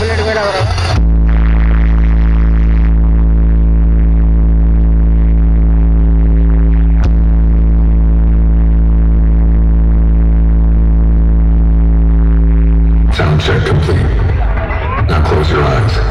feel the bass. Sound check complete. Now close your eyes